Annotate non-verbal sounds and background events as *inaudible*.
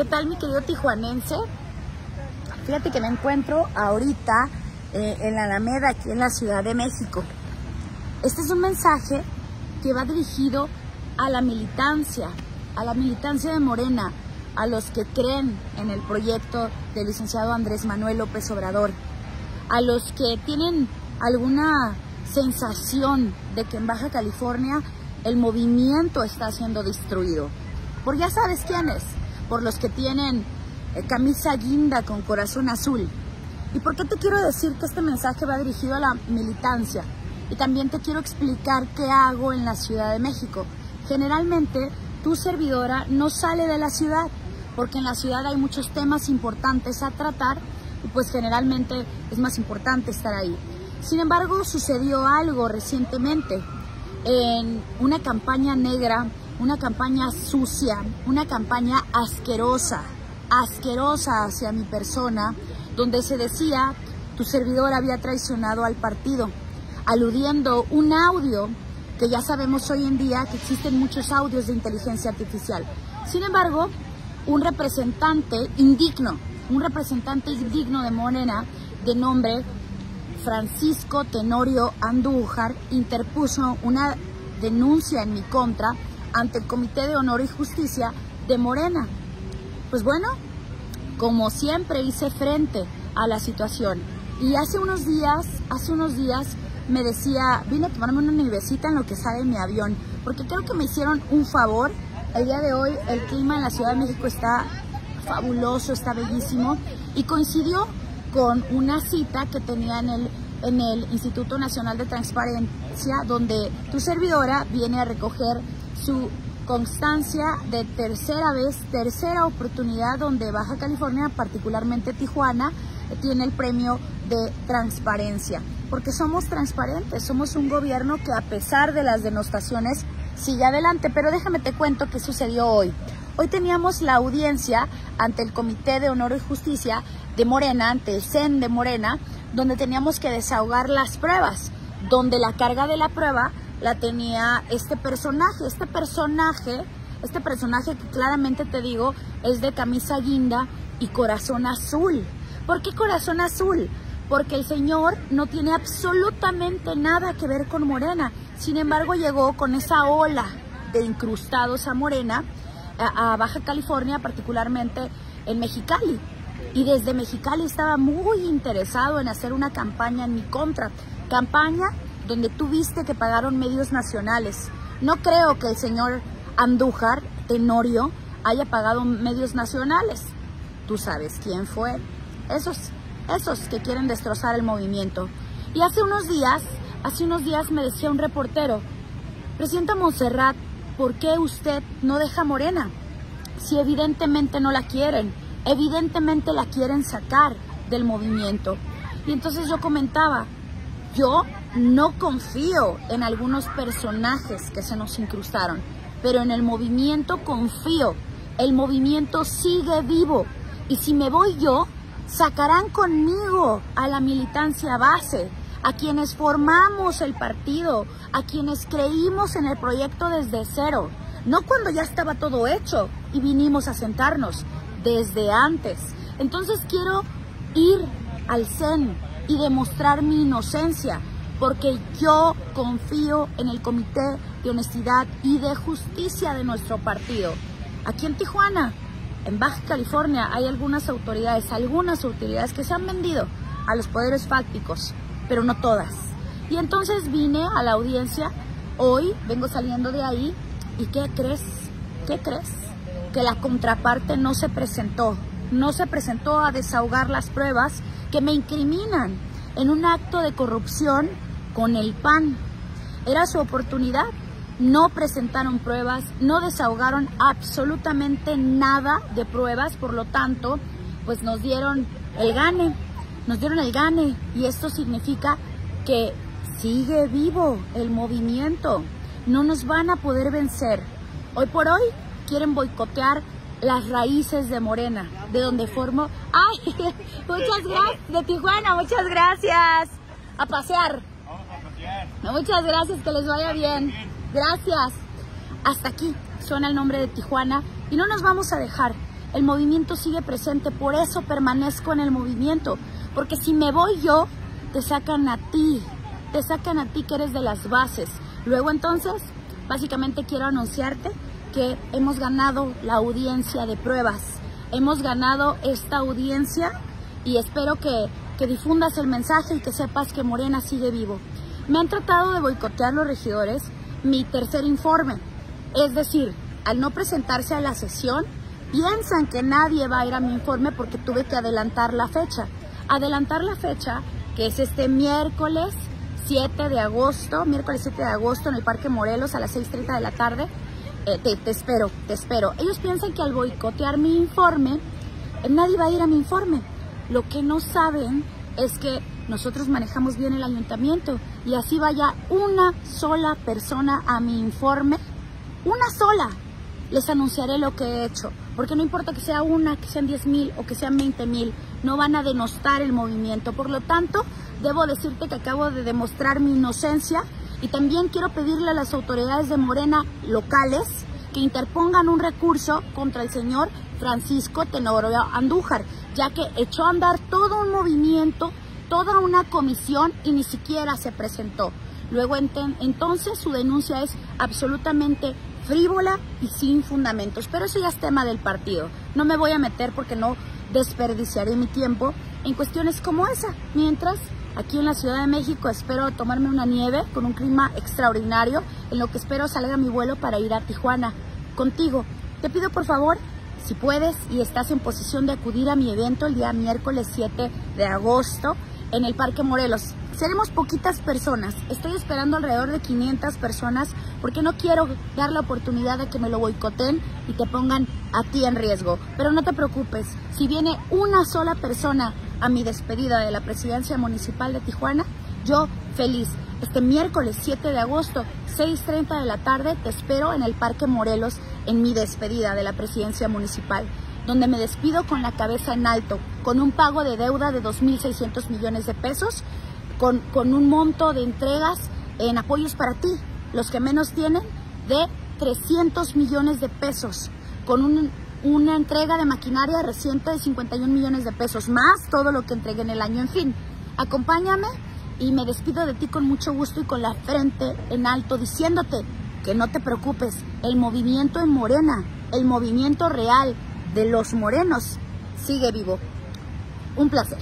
¿Qué tal mi querido tijuanense? Fíjate que me encuentro ahorita eh, en la Alameda, aquí en la Ciudad de México. Este es un mensaje que va dirigido a la militancia, a la militancia de Morena, a los que creen en el proyecto del licenciado Andrés Manuel López Obrador, a los que tienen alguna sensación de que en Baja California el movimiento está siendo destruido. Por ya sabes quiénes, por los que tienen eh, camisa guinda con corazón azul. ¿Y por qué te quiero decir que este mensaje va dirigido a la militancia? Y también te quiero explicar qué hago en la Ciudad de México. Generalmente tu servidora no sale de la ciudad, porque en la ciudad hay muchos temas importantes a tratar y pues generalmente es más importante estar ahí. Sin embargo, sucedió algo recientemente en una campaña negra, una campaña sucia, una campaña asquerosa, asquerosa hacia mi persona, donde se decía tu servidor había traicionado al partido, aludiendo un audio que ya sabemos hoy en día que existen muchos audios de inteligencia artificial. Sin embargo, un representante indigno, un representante indigno de Morena de nombre Francisco Tenorio Andújar interpuso una denuncia en mi contra ante el Comité de Honor y Justicia de Morena. Pues bueno, como siempre hice frente a la situación. Y hace unos días, hace unos días me decía, vine a tomarme una nivecita en lo que sale mi avión, porque creo que me hicieron un favor. El día de hoy el clima en la Ciudad de México está fabuloso, está bellísimo y coincidió con una cita que tenía en el, en el Instituto Nacional de Transparencia, donde tu servidora viene a recoger su constancia de tercera vez, tercera oportunidad donde Baja California, particularmente Tijuana, tiene el premio de transparencia. Porque somos transparentes, somos un gobierno que a pesar de las denostaciones sigue adelante. Pero déjame te cuento qué sucedió hoy. Hoy teníamos la audiencia ante el Comité de Honor y Justicia de Morena, ante el CEN de Morena, donde teníamos que desahogar las pruebas, donde la carga de la prueba la tenía este personaje. Este personaje, este personaje que claramente te digo es de camisa guinda y corazón azul. ¿Por qué corazón azul? Porque el señor no tiene absolutamente nada que ver con Morena. Sin embargo, llegó con esa ola de incrustados a Morena, a, Baja California, particularmente en Mexicali. Y desde Mexicali estaba muy interesado en hacer una campaña en mi contra. Campaña donde tú viste que pagaron medios nacionales. No creo que el señor Andújar, Tenorio, haya pagado medios nacionales. Tú sabes quién fue. Esos, esos que quieren destrozar el movimiento. Y hace unos días, hace unos días me decía un reportero, Presidenta Monserrat, ¿por qué usted no deja Morena? Si evidentemente no la quieren, evidentemente la quieren sacar del movimiento. Y entonces yo comentaba, yo no confío en algunos personajes que se nos incrustaron, pero en el movimiento confío. El movimiento sigue vivo. Y si me voy yo, sacarán conmigo a la militancia base, a quienes formamos el partido, a quienes creímos en el proyecto desde cero. No cuando ya estaba todo hecho y vinimos a sentarnos, desde antes. Entonces quiero ir al CEN y demostrar mi inocencia, porque yo confío en el Comité de Honestidad y de Justicia de nuestro partido. Aquí en Tijuana, en Baja California, hay algunas autoridades, algunas autoridades que se han vendido a los poderes fácticos, pero no todas. Y entonces vine a la audiencia, hoy vengo saliendo de ahí, ¿y qué crees? ¿Qué crees? Que la contraparte no se presentó, no se presentó a desahogar las pruebas que me incriminan en un acto de corrupción con el PAN. Era su oportunidad. No presentaron pruebas, no desahogaron absolutamente nada de pruebas, por lo tanto, pues nos dieron el gane, nos dieron el gane y esto significa que sigue vivo el movimiento. No nos van a poder vencer. Hoy por hoy quieren boicotear las raíces de Morena, de donde formo. ¡Ay! *laughs* Muchas gracias, de Tijuana, muchas gracias. A pasear. No, muchas gracias, que les vaya bien. Gracias. Hasta aquí suena el nombre de Tijuana y no nos vamos a dejar. el movimiento sigue presente, por eso permanezco en el movimiento, porque si me voy yo, te sacan a ti, te sacan a ti que eres de las bases. Luego entonces, básicamente quiero anunciarte que hemos ganado la audiencia de pruebas, hemos ganado esta audiencia y espero que, que difundas el mensaje y que sepas que Morena sigue vivo. Me han tratado de boicotear los regidores mi tercer informe, es decir, al no presentarse a la sesión, piensan que nadie va a ir a mi informe porque tuve que adelantar la fecha. Adelantar la fecha, que es este miércoles 7 de agosto, miércoles 7 de agosto en el Parque Morelos a las 6.30 de la tarde. Eh, te, espero, te espero. Ellos piensan que al boicotear mi informe, eh, nadie va a ir a mi informe. Lo que no saben es que nosotros manejamos bien el ayuntamiento y así vaya una sola persona a mi informe, una sola, les anunciaré lo que he hecho. Porque no importa que sea una, que sean 10 mil o que sean 20 mil, no van a denostar el movimiento. Por lo tanto, debo decirte que acabo de demostrar mi inocencia y también quiero pedirle a las autoridades de Morena locales que interpongan un recurso contra el señor Francisco Tenorio Andújar, ya que echó a andar todo un movimiento, toda una comisión y ni siquiera se presentó. Luego entonces su denuncia es absolutamente frívola y sin fundamentos. Pero eso ya es tema del partido. No me voy a meter porque no desperdiciaré mi tiempo en cuestiones como esa. Mientras, aquí en la Ciudad de México espero tomarme una nieve con un clima extraordinario, en lo que espero salga mi vuelo para ir a Tijuana contigo. Te pido por favor, si puedes y estás en posición de acudir a mi evento el día miércoles 7 de agosto en el Parque Morelos. Seremos poquitas personas. Estoy esperando alrededor de 500 personas porque no quiero dar la oportunidad de que me lo boicoten y te pongan a ti en riesgo. Pero no te preocupes, si viene una sola persona a mi despedida de la presidencia municipal de Tijuana, yo feliz. Este miércoles 7 de agosto, 6.30 de la tarde, te espero en el Parque Morelos en mi despedida de la presidencia municipal donde me despido con la cabeza en alto, con un pago de deuda de 2.600 millones de pesos con, un monto de entregas en apoyos para ti, los que menos tienen, de 300 millones de pesos, con una entrega de maquinaria reciente de 51 millones de pesos, más todo lo que entregué en el año. En fin, acompáñame y me despido de ti con mucho gusto y con la frente en alto, diciéndote que no te preocupes, el movimiento en Morena, el movimiento real de los morenos, sigue vivo. Un placer.